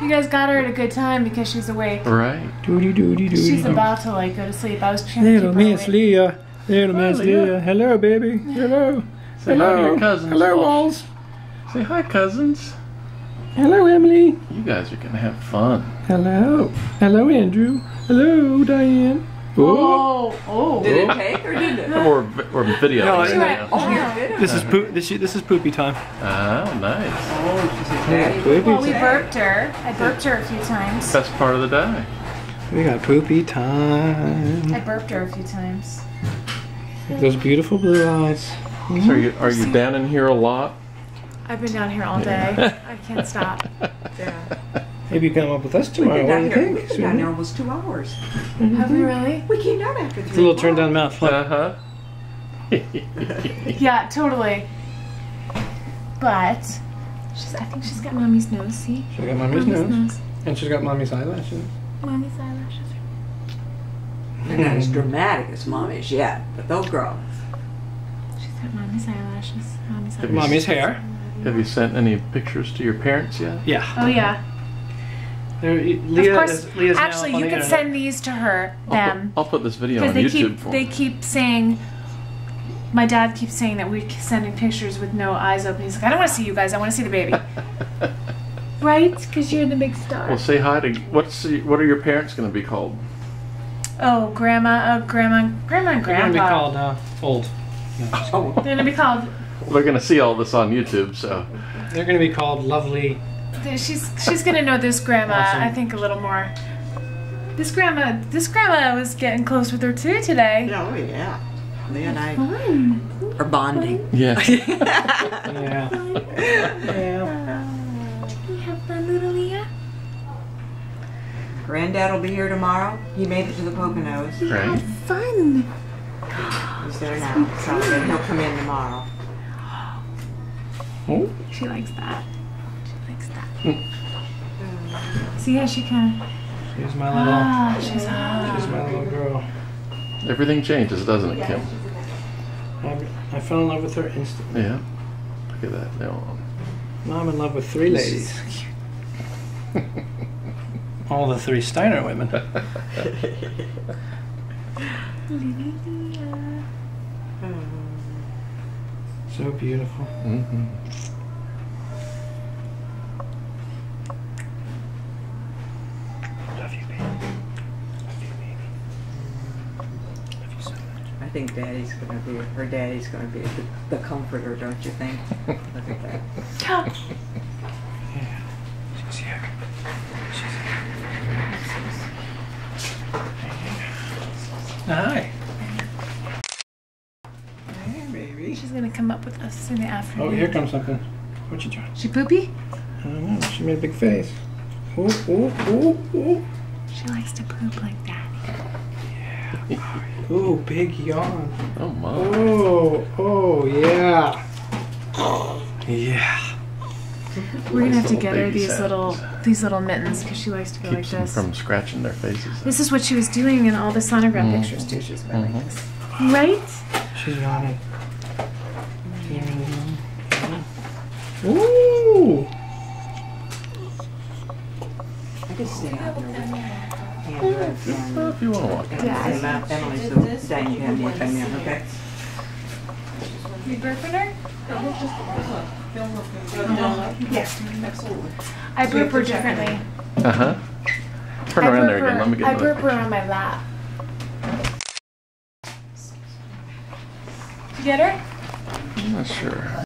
You guys got her at a good time because she's awake. Right. Doody doody doody. She's about to like go to sleep. I was trying to Little keep her Miss awake. Leah. Little Miss Leah. Leah. Hello, baby. Hello. Say hi to Hello. your cousins. Hello, Walls. Say hi, cousins. Hello, Emily. You guys are gonna have fun. Hello. Hello, Andrew. Hello, Diane. Oh. Oh, oh. Did it oh. take or did it? We're, we're video. No, right I- now. Oh. This is poop. This, this is poopy time. Oh, nice. Oh, she said, Well, we burped her. I burped her a few times. Best part of the day. We got poopy time. I burped her a few times. Those beautiful blue eyes. So are you, are you down in here a lot? I've been down here all day. I can't stop. Yeah. Maybe you come up with us We've tomorrow. been What down do you here, think? we've been down there almost two hours. Have we really? We came down after It's a little turn down o'clock. mouth. Look. Uh huh. Yeah, totally. But she's. I think she's got mommy's nose. See? She's got mommy's nose. And she's got mommy's eyelashes. Mommy's eyelashes. They're not as dramatic as mommy's yet, but they'll grow. She's got mommy's eyelashes. Mommy's eyelashes. Mommy's hair. Have you sent any pictures to your parents yet? Yeah. Oh yeah. There, Leah of course. is, Leah's actually, you the can internet. send these to her. I'll Them. put, I'll put this video on they YouTube keep for they them. keep saying. My dad keeps saying that we're sending pictures with no eyes open. He's like, I don't want to see you guys. I want to see the baby. right? Because you're the big star. well, say hi to what's the, what are your parents going to be called? Oh, grandma, oh, grandma, grandma, and They're gonna be called uh, old. No, Oh, They're gonna be called. They're going to see all this on YouTube, so. They're gonna be called lovely. She's she's gonna know this grandma. Awesome. I think a little more. This grandma, this grandma was getting close with her too today. oh yeah. Leah and I Fun. are bonding. yeah. Yeah. yeah. We have fun, little Leah. Granddad will be here tomorrow. He made it to the Poconos. We Right. had fun. He's there now, so he'll come in tomorrow. Oh. She likes that. She likes that. See how she kind of. She's my little. Ah, she's ah. She's my little girl. Everything changes, doesn't it, Kim? I, I fell in love with her instantly. Yeah. Look at that. Now, Now I'm in love with three ladies. All the three Steiner women. So beautiful. hmm Love you, baby. Love you, baby. Love you so much. I think Daddy's gonna be, her Daddy's gonna be the, the comforter, don't you think? Look at that. Yeah. She's here. She's here. Hi. Hey, baby. She's gonna come up with us in the afternoon. Oh, here comes something. What you trying? She poopy? I don't know. She made a big face. Ooh, ooh, ooh, ooh. She likes to poop like that. Ooh, big yawn. Oh, my. Oh, oh, yeah. Yeah. We're gonna have to Little get her these sounds. little these little mittens because she likes to go Keeps like them this. from scratching their faces. This is what she was doing in all the sonogram Mhm. pictures too. She's been Mhm. like this, right? She's yawning. Ooh. Well, if you want to walk. and and Emily, so Diane can have more time there, okay? You burping her? Yes, absolutely. I burp her differently. Uh huh. Turn I around there again. Let me get I burp her on my lap. Did you get her? I'm not sure.